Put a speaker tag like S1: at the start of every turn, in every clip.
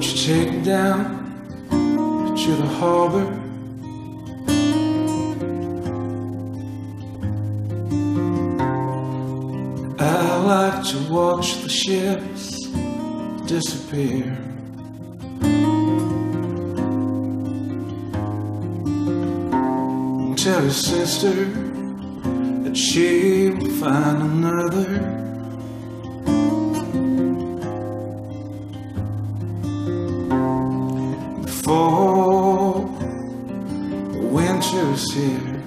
S1: Brother-in-law, you take down to the harbor? I like to watch the ships disappear. Tell your sister that she will find another. Before winter's here.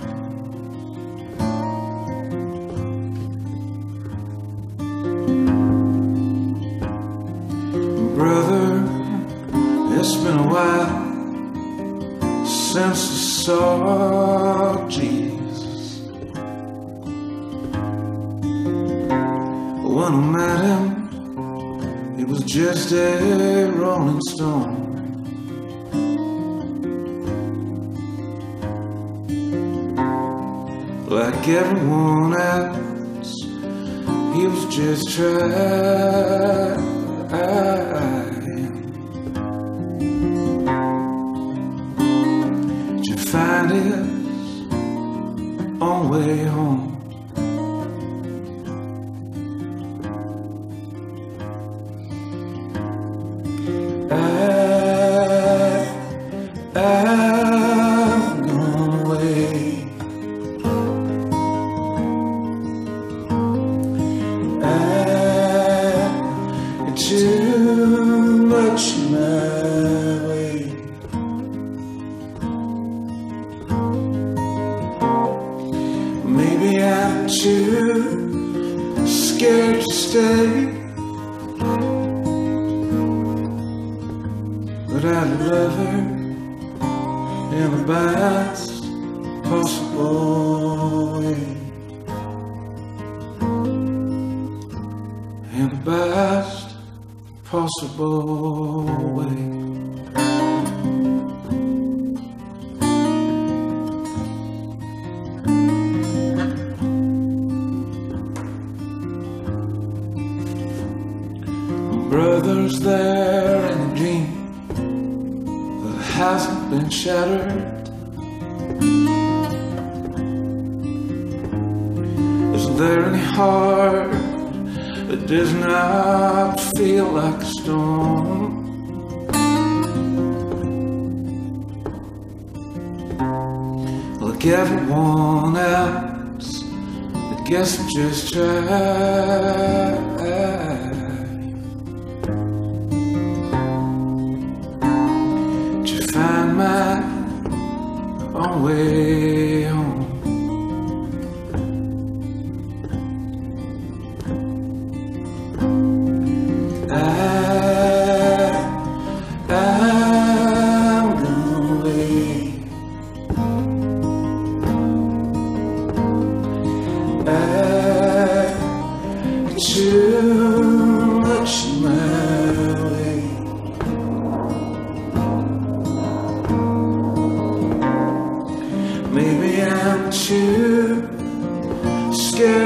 S1: Brother, it's been a while since I saw Jesus. When I met him, he was just a rolling stone. Like everyone else, he was just trying. But I love her in the best possible way. In the best possible way. Brothers there hasn't been shattered. Isn't there any heart that does not feel like a storm? Like everyone else, I guess I'm just try. Own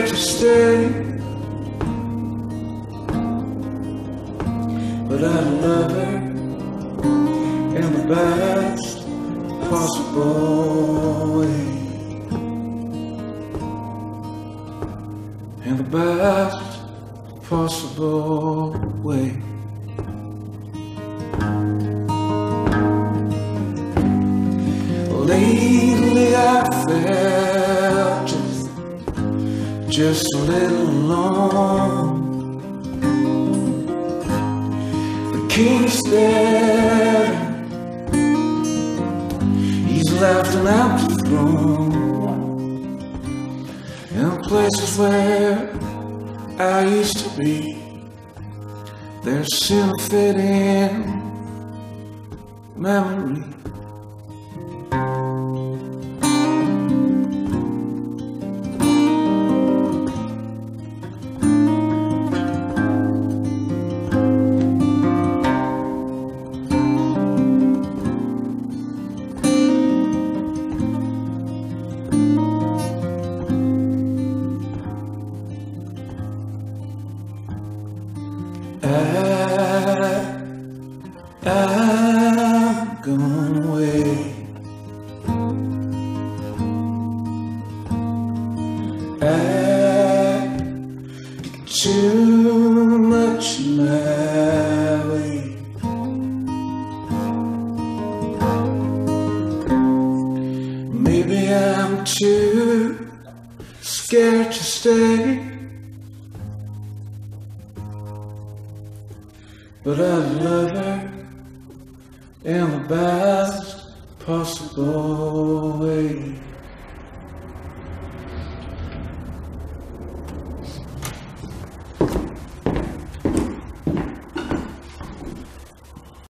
S1: to stay. But I love her in the best possible way. In the best possible way. Lately I felt just a little alone. The king's dead. He's left an empty throne. In places where I used to be, there's still a fading memory. I'm gone away. I too much my way. Maybe I'm too scared to stay. But I love her in the best possible way.